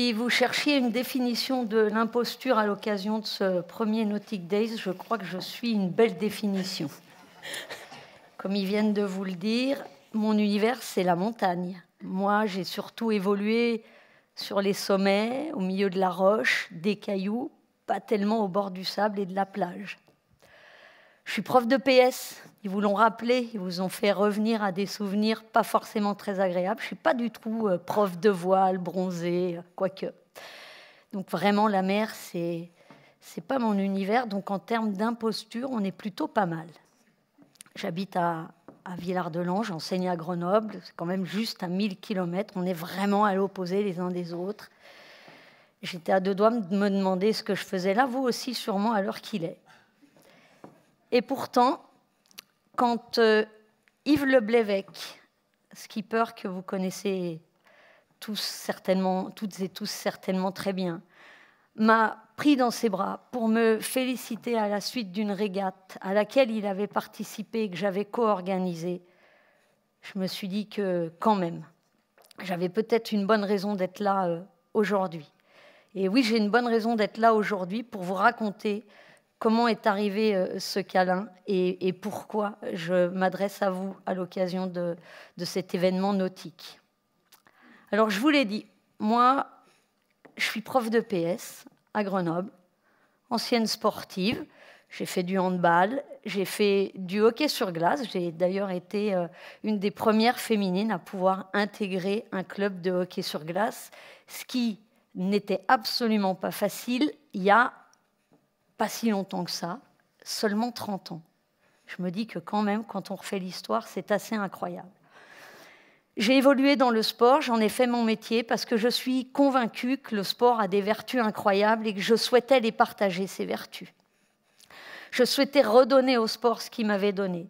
Si vous cherchiez une définition de l'imposture à l'occasion de ce premier Nautic Days, je crois que je suis une belle définition. Comme ils viennent de vous le dire, mon univers, c'est la montagne. Moi, j'ai surtout évolué sur les sommets, au milieu de la roche, des cailloux, pas tellement au bord du sable et de la plage. Je suis prof de PS. Ils vous l'ont rappelé, ils vous ont fait revenir à des souvenirs pas forcément très agréables. Je suis pas du tout euh, prof de voile, bronzé, quoique. Donc vraiment, la mer, c'est c'est pas mon univers. Donc en termes d'imposture, on est plutôt pas mal. J'habite à, Villard-de-Lans, j'enseigne à Grenoble, c'est quand même juste à 1000 km, on est vraiment à l'opposé les uns des autres. J'étais à deux doigts de me demander ce que je faisais là, vous aussi sûrement à l'heure qu'il est. Et pourtant, quand euh, Yves Le skipper que vous connaissez tous certainement, toutes et tous certainement très bien, m'a pris dans ses bras pour me féliciter à la suite d'une régate à laquelle il avait participé et que j'avais co-organisée, je me suis dit que quand même, j'avais peut-être une bonne raison d'être là euh, aujourd'hui. Et oui, j'ai une bonne raison d'être là aujourd'hui pour vous raconter comment est arrivé euh, ce câlin et, pourquoi je m'adresse à vous à l'occasion de, de cet événement nautique? Alors, je vous l'ai dit, moi, je suis prof de PS à Grenoble, ancienne sportive. J'ai fait du handball, j'ai fait du hockey sur glace. J'ai d'ailleurs été euh, une des premières féminines à pouvoir intégrer un club de hockey sur glace, ce qui n'était absolument pas facile il y a pas si longtemps que ça, seulement 30 ans. Je me dis que quand même, quand on refait l'histoire, c'est assez incroyable. J'ai évolué dans le sport, j'en ai fait mon métier parce que je suis convaincue que le sport a des vertus incroyables et que je souhaitais les partager, ces vertus. Je souhaitais redonner au sport ce qu'il m'avait donné.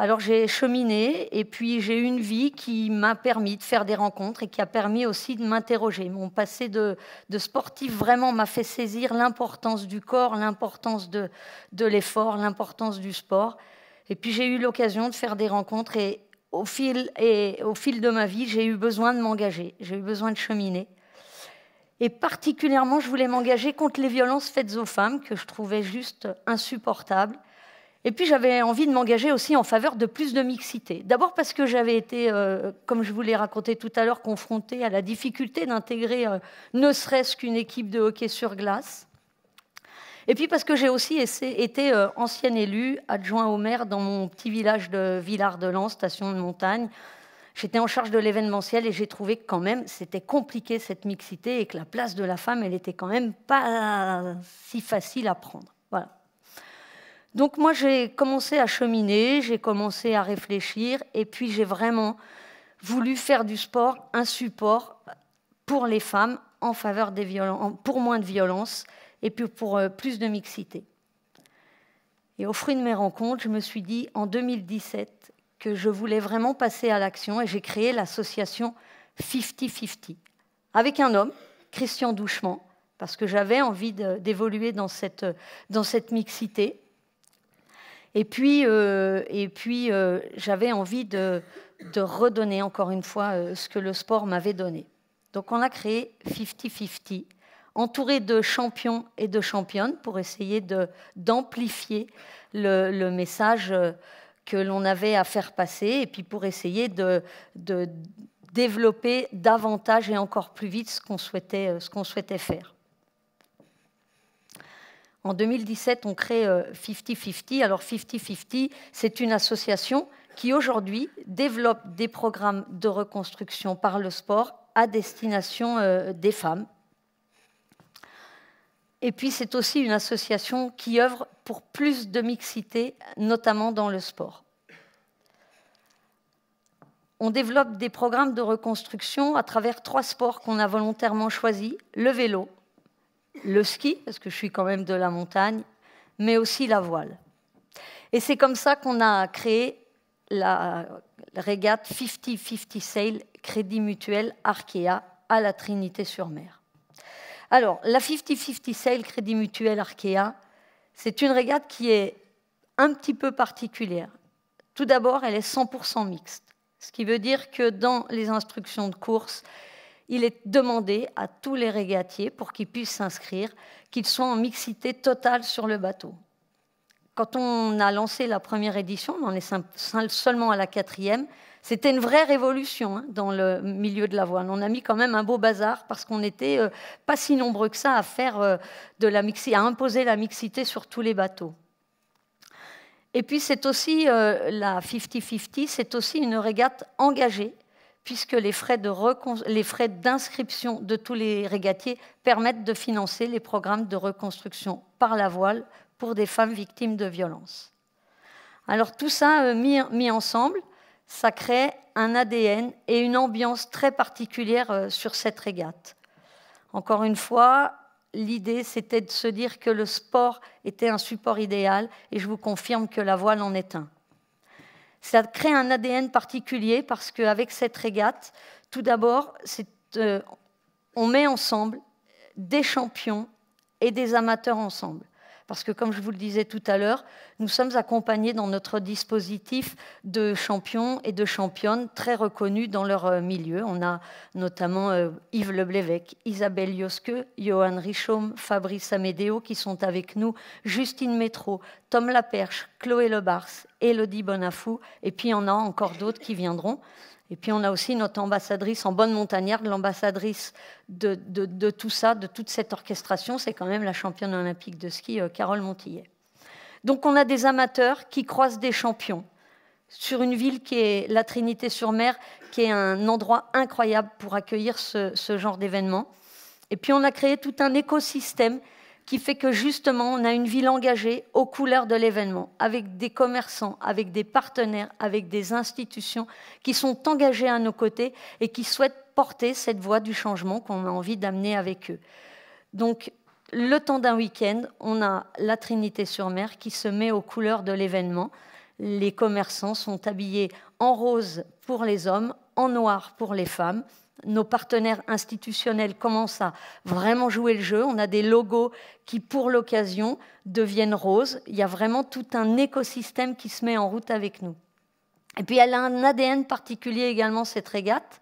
Alors j'ai cheminé et puis j'ai eu une vie qui m'a permis de faire des rencontres et qui a permis aussi de m'interroger. Mon passé de, sportif vraiment m'a fait saisir l'importance du corps, l'importance de, de l'effort, l'importance du sport. Et puis j'ai eu l'occasion de faire des rencontres et au fil, et au fil de ma vie, j'ai eu besoin de m'engager, j'ai eu besoin de cheminer. Et particulièrement, je voulais m'engager contre les violences faites aux femmes, que je trouvais juste insupportables. Et puis j'avais envie de m'engager aussi en faveur de plus de mixité. D'abord parce que j'avais été, euh, comme je vous l'ai raconté tout à l'heure, confrontée à la difficulté d'intégrer euh, ne serait-ce qu'une équipe de hockey sur glace. Et puis parce que j'ai aussi été euh, ancienne élue, adjoint au maire dans mon petit village de Villard-de-Lans, station de montagne. J'étais en charge de l'événementiel et j'ai trouvé que quand même c'était compliqué cette mixité et que la place de la femme, elle était quand même pas si facile à prendre. Donc moi, j'ai commencé à cheminer, j'ai commencé à réfléchir, et puis j'ai vraiment voulu faire du sport un support pour les femmes en faveur des pour moins de violence et puis pour euh, plus de mixité. Et au fruit de mes rencontres, je me suis dit en 2017 que je voulais vraiment passer à l'action et j'ai créé l'association 50-50 avec un homme, Christian Douchement, parce que j'avais envie d'évoluer dans cette, dans cette mixité. Et puis, euh, puis euh, j'avais envie de, redonner encore une fois euh, ce que le sport m'avait donné. Donc on a créé 50-50, entouré de champions et de championnes pour essayer d'amplifier le, message que l'on avait à faire passer et puis pour essayer de, développer davantage et encore plus vite ce qu'on souhaitait faire. En 2017, on crée 50-50. Euh, Alors 50-50, c'est une association qui aujourd'hui développe des programmes de reconstruction par le sport à destination euh, des femmes. Et puis c'est aussi une association qui œuvre pour plus de mixité, notamment dans le sport. On développe des programmes de reconstruction à travers trois sports qu'on a volontairement choisis, le vélo, le ski, parce que je suis quand même de la montagne, mais aussi la voile. Et c'est comme ça qu'on a créé la régate 50-50 Sail Crédit Mutuel Arkea à la Trinité-sur-Mer. Alors, la 50-50 Sail Crédit Mutuel Arkea, c'est une régate qui est un petit peu particulière. Tout d'abord, elle est 100% mixte, ce qui veut dire que dans les instructions de course, il est demandé à tous les régatiers, pour qu'ils puissent s'inscrire, qu'ils soient en mixité totale sur le bateau. Quand on a lancé la première édition, on en est seulement à la quatrième, c'était une vraie révolution hein, dans le milieu de la voile. On a mis quand même un beau bazar parce qu'on n'était euh, pas si nombreux que ça à faire euh, de la mixité, à imposer la mixité sur tous les bateaux. Et puis c'est aussi euh, la 50-50, c'est aussi une régate engagée puisque les frais, d'inscription de tous les régatiers permettent de financer les programmes de reconstruction par la voile pour des femmes victimes de violences. Alors tout ça euh, mis, ensemble, ça crée un ADN et une ambiance très particulière euh, sur cette régate. Encore une fois, l'idée c'était de se dire que le sport était un support idéal et je vous confirme que la voile en est un. Ça crée un ADN particulier parce qu'avec cette régate, tout d'abord, euh, on met ensemble des champions et des amateurs ensemble parce que comme je vous le disais tout à l'heure, nous sommes accompagnés dans notre dispositif de champions et de championnes très reconnus dans leur euh, milieu. On a notamment euh, Yves Leblévec, Isabelle Yoske, Johan Richaume, Fabrice Amédéo qui sont avec nous, Justine Métro, Tom Laperche, Chloé Lebars, Elodie Bonafou, et puis en a encore d'autres qui viendront. Et puis on a aussi notre ambassadrice en bonne montagnarde, l'ambassadrice de, tout ça, de toute cette orchestration, c'est quand même la championne olympique de ski, euh, Carole Montillet. Donc on a des amateurs qui croisent des champions sur une ville qui est la Trinité-sur-Mer, qui est un endroit incroyable pour accueillir ce genre d'événement. Et puis on a créé tout un écosystème qui fait que justement, on a une ville engagée aux couleurs de l'événement, avec des commerçants, avec des partenaires, avec des institutions qui sont engagés à nos côtés et qui souhaitent porter cette voie du changement qu'on a envie d'amener avec eux. Donc, le temps d'un week-end, on a la Trinité-sur-Mer qui se met aux couleurs de l'événement. Les commerçants sont habillés en rose pour les hommes, en noir pour les femmes nos partenaires institutionnels commencent à vraiment jouer le jeu. On a des logos qui, pour l'occasion, deviennent roses. Il y a vraiment tout un écosystème qui se met en route avec nous. Et puis, elle a un ADN particulier également, cette régate,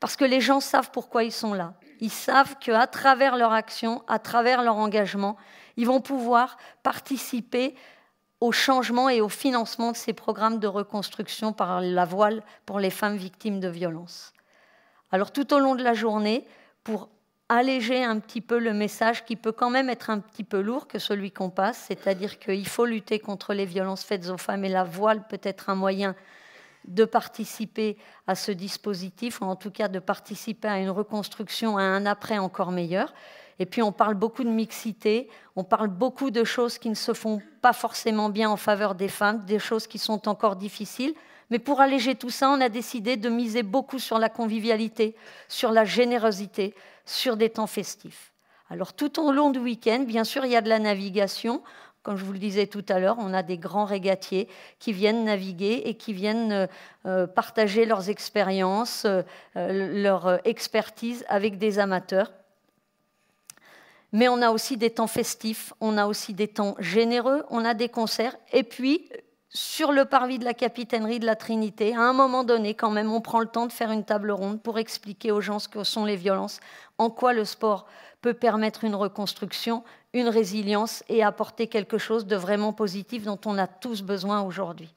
parce que les gens savent pourquoi ils sont là. Ils savent qu'à travers leur action, à travers leur engagement, ils vont pouvoir participer au changement et au financement de ces programmes de reconstruction par la voile pour les femmes victimes de violences. Alors tout au long de la journée, pour alléger un petit peu le message qui peut quand même être un petit peu lourd que celui qu'on passe, c'est-à-dire qu'il faut lutter contre les violences faites aux femmes et la voile peut être un moyen de participer à ce dispositif, ou en tout cas de participer à une reconstruction, à un après encore meilleur. Et puis on parle beaucoup de mixité, on parle beaucoup de choses qui ne se font pas forcément bien en faveur des femmes, des choses qui sont encore difficiles. Mais pour alléger tout ça, on a décidé de miser beaucoup sur la convivialité, sur la générosité, sur des temps festifs. Alors tout au long du week-end, bien sûr, il y a de la navigation. Comme je vous le disais tout à l'heure, on a des grands régatiers qui viennent naviguer et qui viennent euh, euh, partager leurs expériences, euh, leur expertise avec des amateurs. Mais on a aussi des temps festifs, on a aussi des temps généreux, on a des concerts. Et puis, sur le parvis de la capitainerie de la Trinité, à un moment donné, quand même, on prend le temps de faire une table ronde pour expliquer aux gens ce que sont les violences, en quoi le sport peut permettre une reconstruction, une résilience et apporter quelque chose de vraiment positif dont on a tous besoin aujourd'hui.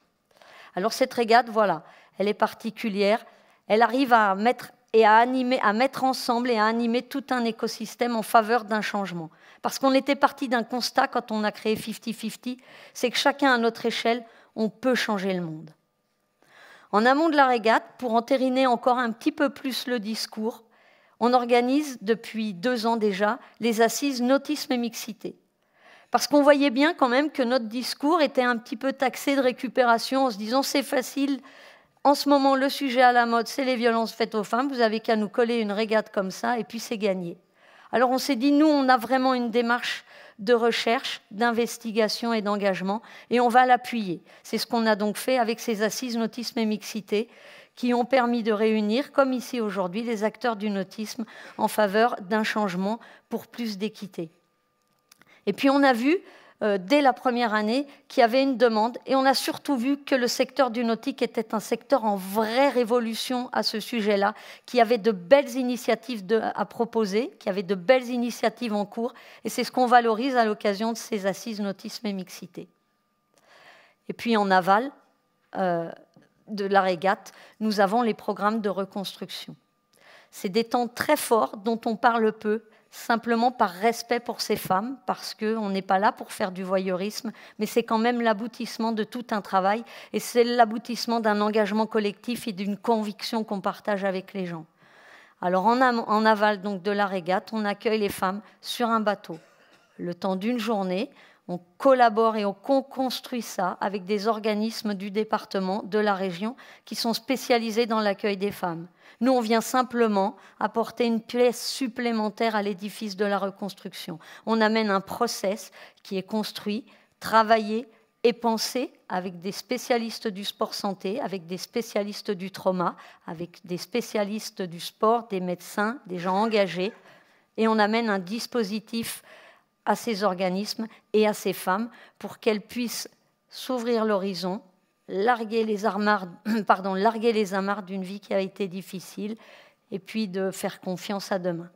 Alors cette régate, voilà, elle est particulière, elle arrive à mettre et à animer, à mettre ensemble et à animer tout un écosystème en faveur d'un changement. Parce qu'on était parti d'un constat quand on a créé 50-50, c'est que chacun à notre échelle, on peut changer le monde. En amont de la régate, pour entériner encore un petit peu plus le discours, on organise depuis deux ans déjà les assises nautisme et mixité. Parce qu'on voyait bien quand même que notre discours était un petit peu taxé de récupération en se disant c'est facile, en ce moment le sujet à la mode c'est les violences faites aux femmes, vous avez qu'à nous coller une régate comme ça et puis c'est gagné. Alors on s'est dit nous on a vraiment une démarche de recherche, d'investigation et d'engagement, et on va l'appuyer. C'est ce qu'on a donc fait avec ces assises nautisme et mixité, qui ont permis de réunir, comme ici aujourd'hui, les acteurs du nautisme en faveur d'un changement pour plus d'équité. Et puis on a vu euh, dès la première année qu'il y avait une demande et on a surtout vu que le secteur du nautique était un secteur en vraie révolution à ce sujet-là, qu'il y avait de belles initiatives à proposer, qu'il y avait de belles initiatives en cours et c'est ce qu'on valorise à l'occasion de ces assises nautisme et mixité. Et puis en aval euh, de la régate, nous avons les programmes de reconstruction. C'est des temps très forts dont on parle peu, simplement par respect pour ces femmes, parce qu'on n'est pas là pour faire du voyeurisme, mais c'est quand même l'aboutissement de tout un travail, et c'est l'aboutissement d'un engagement collectif et d'une conviction qu'on partage avec les gens. Alors en, en aval donc de la régate, on accueille les femmes sur un bateau. Le temps d'une journée, on collabore et on construit ça avec des organismes du département, de la région, qui sont spécialisés dans l'accueil des femmes. Nous, on vient simplement apporter une pièce supplémentaire à l'édifice de la reconstruction. On amène un process qui est construit, travaillé et pensé avec des spécialistes du sport santé, avec des spécialistes du trauma, avec des spécialistes du sport, des médecins, des gens engagés. Et on amène un dispositif à ces organismes et à ces femmes pour qu'elles puissent s'ouvrir l'horizon, larguer les, pardon, larguer les amarres d'une vie qui a été difficile et puis de faire confiance à demain.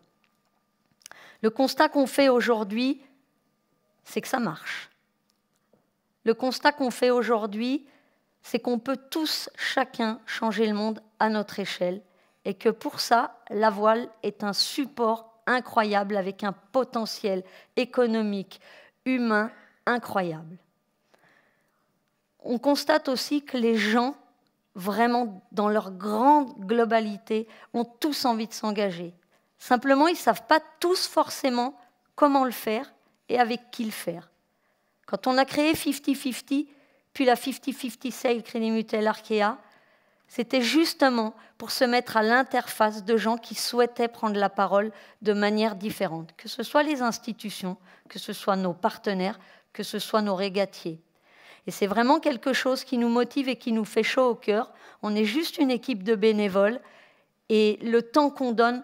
Le constat qu'on fait aujourd'hui, c'est que ça marche. Le constat qu'on fait aujourd'hui, c'est qu'on peut tous, chacun, changer le monde à notre échelle et que pour ça, la voile est un support incroyable avec un potentiel économique, humain incroyable on constate aussi que les gens, vraiment dans leur grande globalité, ont tous envie de s'engager. Simplement, ils ne savent pas tous forcément comment le faire et avec qui le faire. Quand on a créé 50-50, puis la 50-50 Sale Crédit Mutuel Arkea, c'était justement pour se mettre à l'interface de gens qui souhaitaient prendre la parole de manière différente, que ce soit les institutions, que ce soit nos partenaires, que ce soit nos régatiers. Et c'est vraiment quelque chose qui nous motive et qui nous fait chaud au cœur. On est juste une équipe de bénévoles et le temps qu'on donne,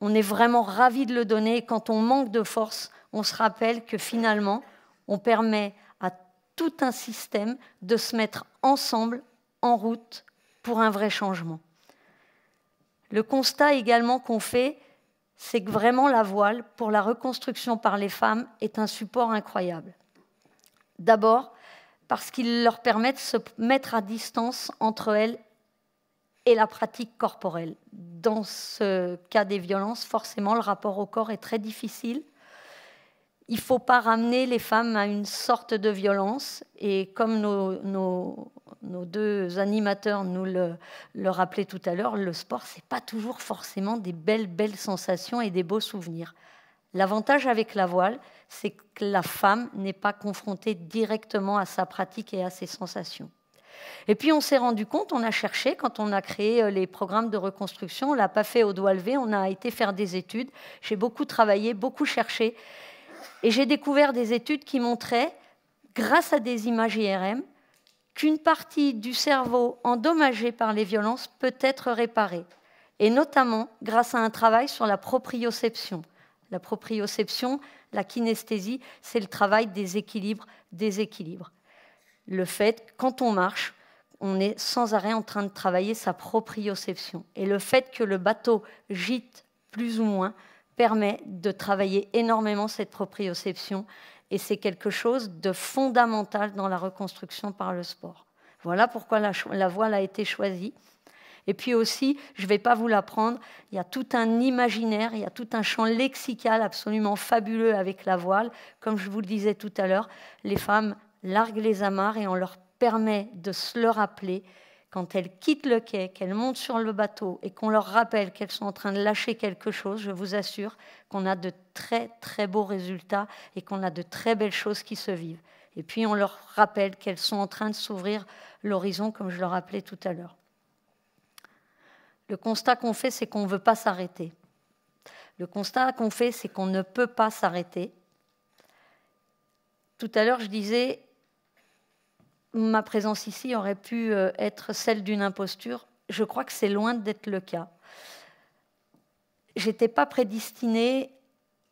on est vraiment ravis de le donner. Et quand on manque de force, on se rappelle que finalement, on permet à tout un système de se mettre ensemble en route pour un vrai changement. Le constat également qu'on fait, c'est que vraiment la voile, pour la reconstruction par les femmes, est un support incroyable. D'abord, parce qu'il leur permet de se mettre à distance entre elles et la pratique corporelle. Dans ce cas des violences, forcément, le rapport au corps est très difficile. Il ne faut pas ramener les femmes à une sorte de violence. Et comme nos, deux animateurs nous le, rappelaient tout à l'heure, le sport, ce n'est pas toujours forcément des belles, belles sensations et des beaux souvenirs. L'avantage avec la voile, c'est que la femme n'est pas confrontée directement à sa pratique et à ses sensations. Et puis on s'est rendu compte, on a cherché, quand on a créé euh, les programmes de reconstruction, on ne l'a pas fait au doigt levé, on a été faire des études. J'ai beaucoup travaillé, beaucoup cherché. Et j'ai découvert des études qui montraient, grâce à des images IRM, qu'une partie du cerveau endommagé par les violences peut être réparée. Et notamment grâce à un travail sur la proprioception. La proprioception, la kinesthésie, c'est le travail des équilibres, des équilibres. Le fait, quand on marche, on est sans arrêt en train de travailler sa proprioception. Et le fait que le bateau gîte plus ou moins permet de travailler énormément cette proprioception. Et c'est quelque chose de fondamental dans la reconstruction par le sport. Voilà pourquoi la, voile a été choisie. Et puis aussi, je ne vais pas vous l'apprendre, il y a tout un imaginaire, il y a tout un champ lexical absolument fabuleux avec la voile. Comme je vous le disais tout à l'heure, les femmes larguent les amarres et on leur permet de se le rappeler quand elles quittent le quai, qu'elles montent sur le bateau et qu'on leur rappelle qu'elles sont en train de lâcher quelque chose, je vous assure qu'on a de très très beaux résultats et qu'on a de très belles choses qui se vivent. Et puis on leur rappelle qu'elles sont en train de s'ouvrir l'horizon, comme je le rappelais tout à l'heure. Le constat qu'on fait, c'est qu'on ne veut pas s'arrêter. Le constat qu'on fait, c'est qu'on ne peut pas s'arrêter. Tout à l'heure, je disais, ma présence ici aurait pu euh, être celle d'une imposture. Je crois que c'est loin d'être le cas. J'étais pas prédestinée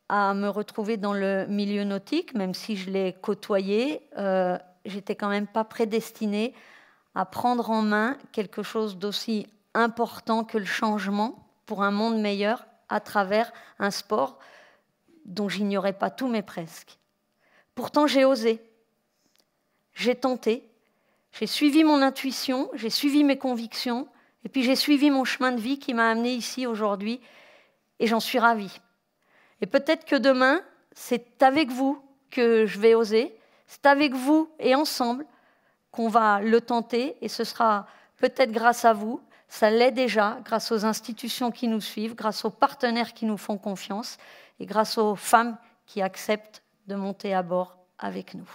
à me retrouver dans le milieu nautique, même si je l'ai côtoyé. Euh, j'étais quand même pas prédestinée à prendre en main quelque chose d'aussi important que le changement pour un monde meilleur à travers un sport dont j'ignorais pas tout, mais presque. Pourtant, j'ai osé, j'ai tenté, j'ai suivi mon intuition, j'ai suivi mes convictions, et puis j'ai suivi mon chemin de vie qui m'a amené ici aujourd'hui, et j'en suis ravie. Et peut-être que demain, c'est avec vous que je vais oser, c'est avec vous et ensemble qu'on va le tenter, et ce sera peut-être grâce à vous, ça l'est déjà, grâce aux institutions qui nous suivent, grâce aux partenaires qui nous font confiance, et grâce aux femmes qui acceptent de monter à bord avec nous.